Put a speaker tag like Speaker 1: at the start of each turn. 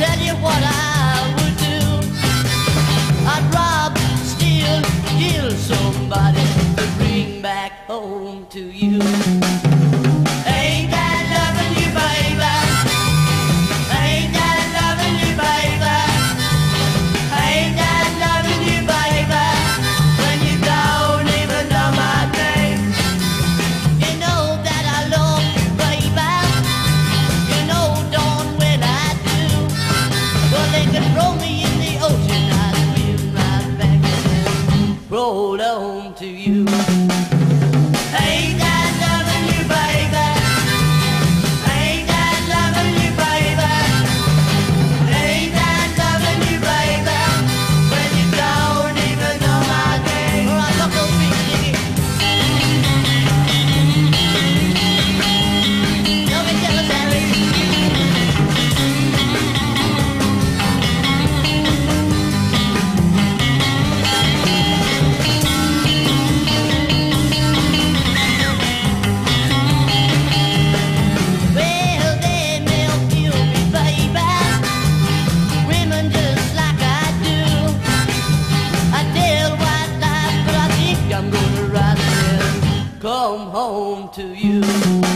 Speaker 1: tell you what I would do. I'd rob, steal, kill somebody to bring back home to you. Roll on to you. home to you.